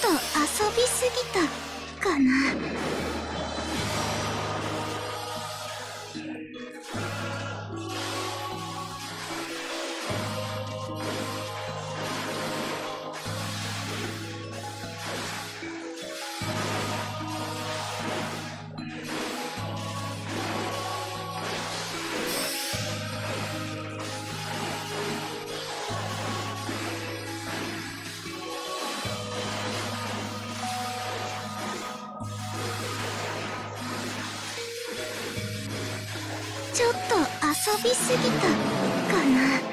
と遊びすぎたかな。びすぎたかな。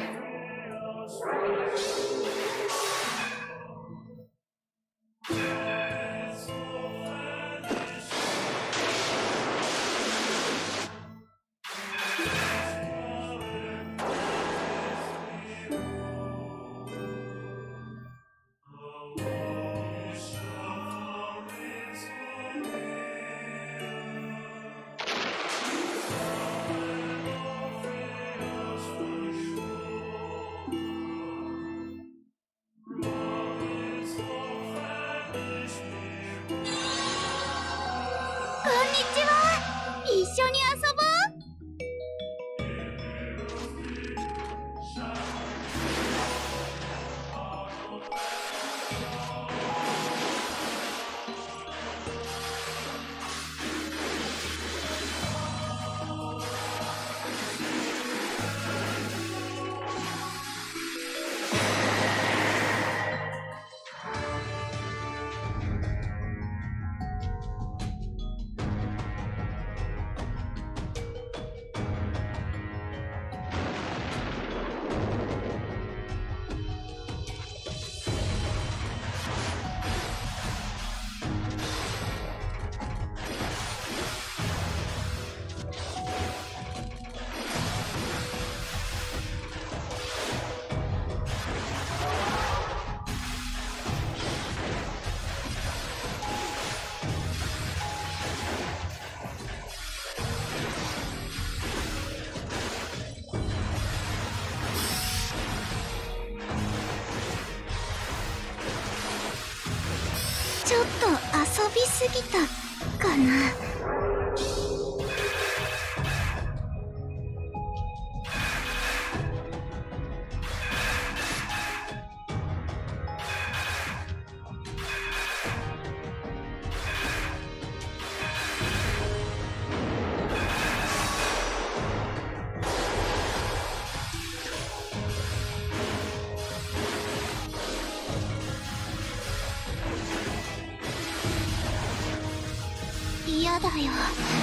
びすぎたかな。宁儿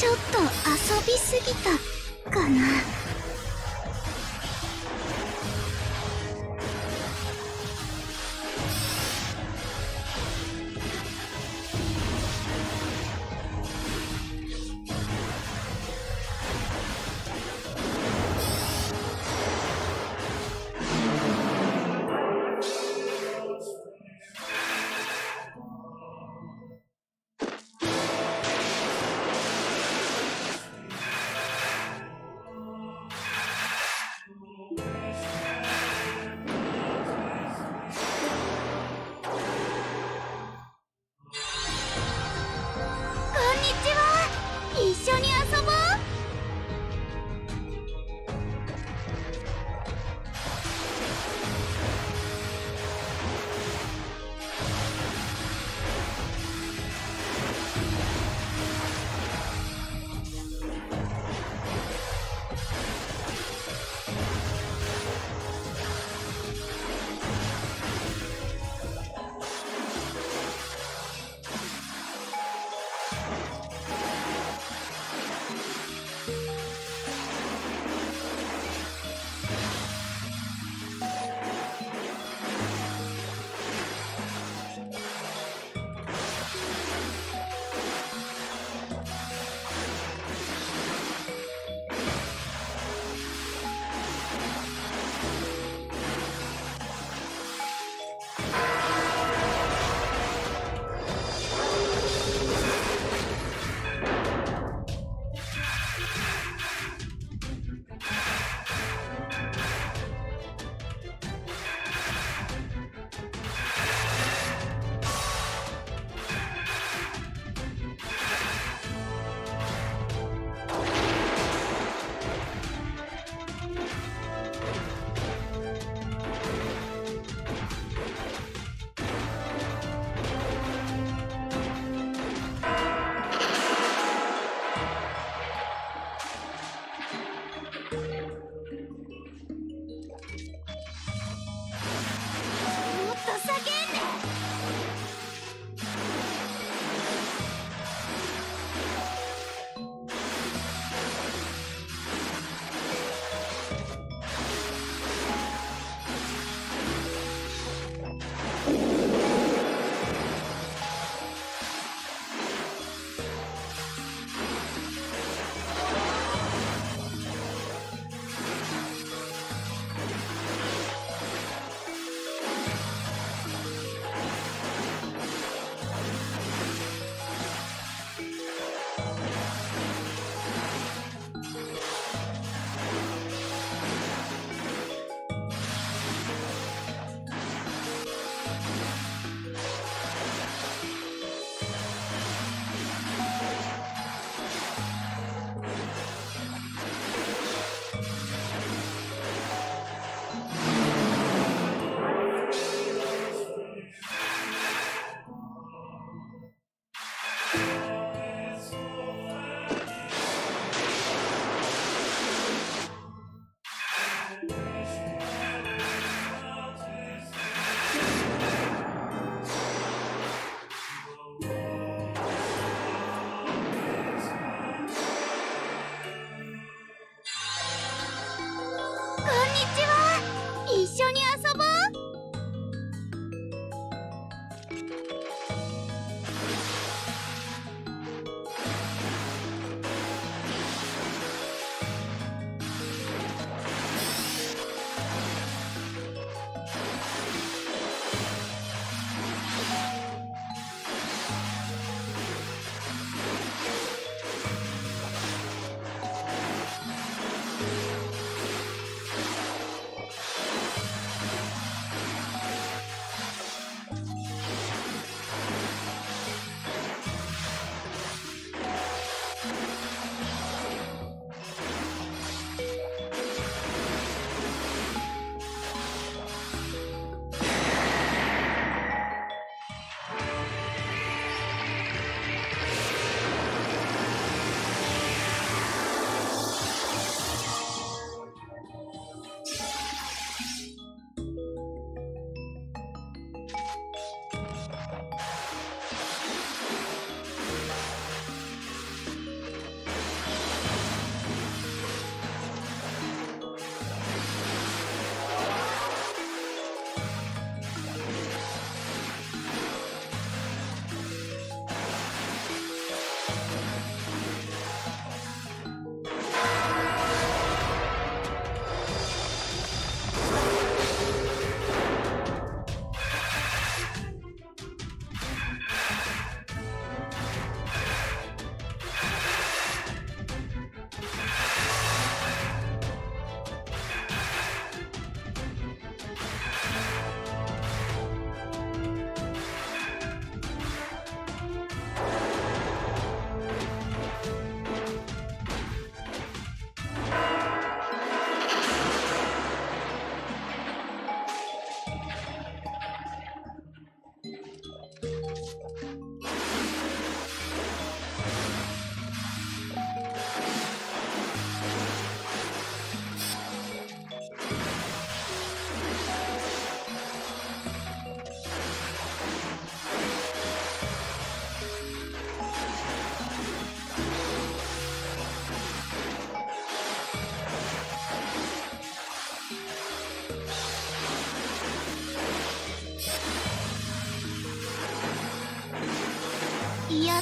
ちょっと遊びすぎたかな。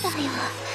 啊。